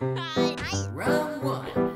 Round one.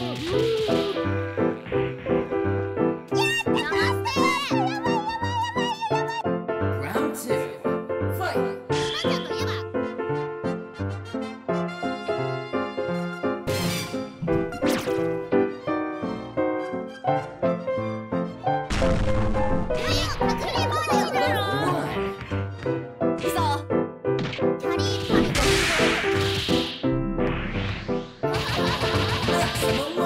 you Maximum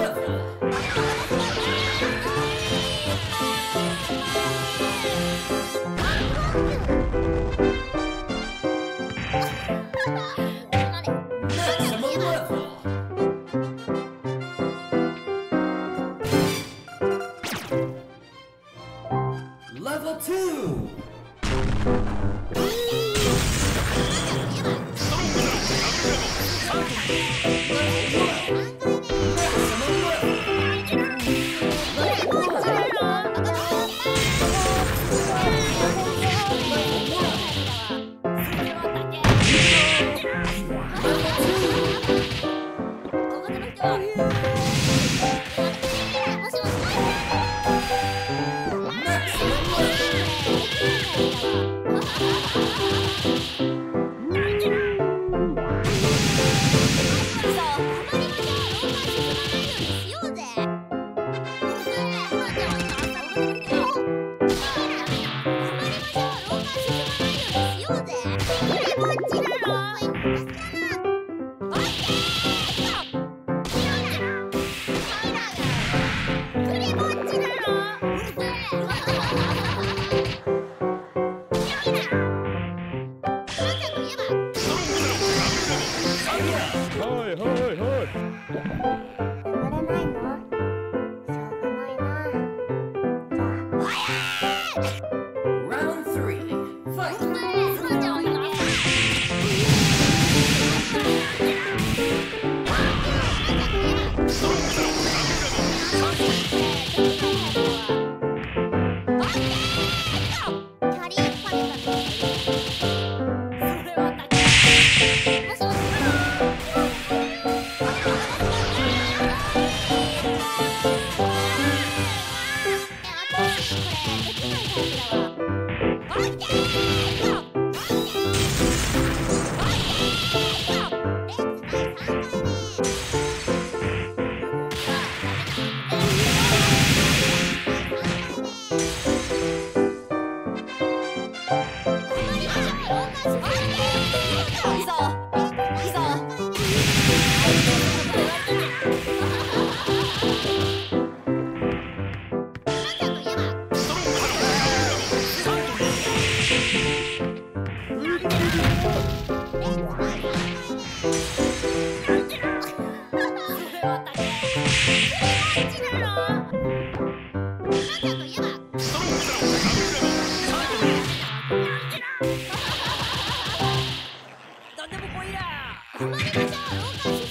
hơi hơi hơi 頑張りましょう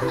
可要